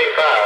25.